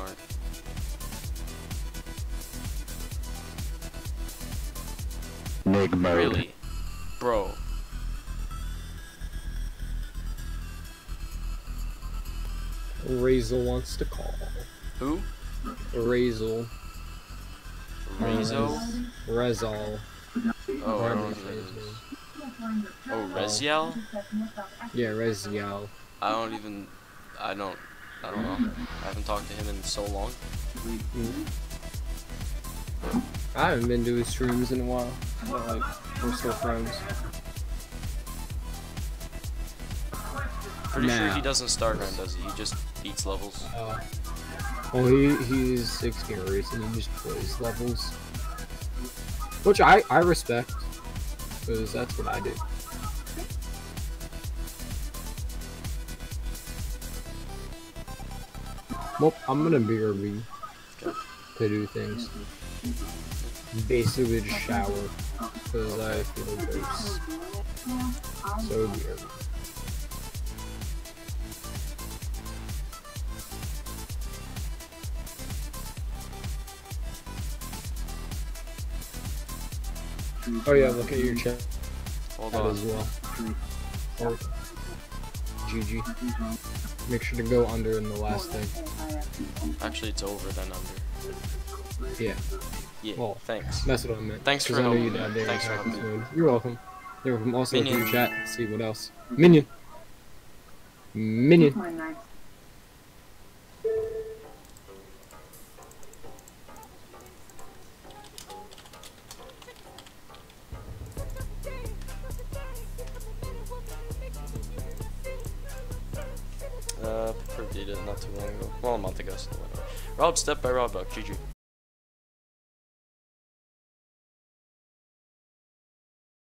smart. Nig mode. Really? Bro. Razel wants to call. Who? Razel. Rezo? Uh, Rezal. Oh, I don't know Whatever who that his is. name is. Oh, Reziel? Yeah, Rezial. I don't even. I don't. I don't know. I haven't talked to him in so long. I haven't been to his streams in a while, but like, we're still friends. Pretty sure he doesn't start run, does he? He just beats levels. Uh, well, he he's 16 race and he just plays levels, which I I respect, because that's what I do. Well, I'm gonna BRB to do things. Basically, just shower, because I feel gross. So BRB. Oh yeah, look at your chat Hold as on. well. Or GG. Make sure to go under in the last thing. Actually, it's over then under. Yeah, Yeah. Well, thanks. that's what I meant. Thanks 'Cause for I know you helping me. died there Thanks for practice helping me. mode. You're welcome. You're welcome. Also, look at your chat see what else. Minion. Minion. Uh, previewed not too long ago. Well, a month ago. So. Robstep by Rob. GG.